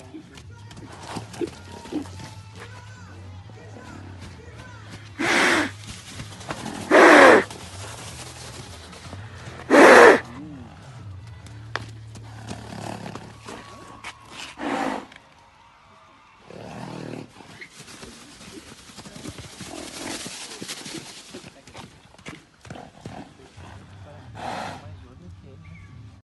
going.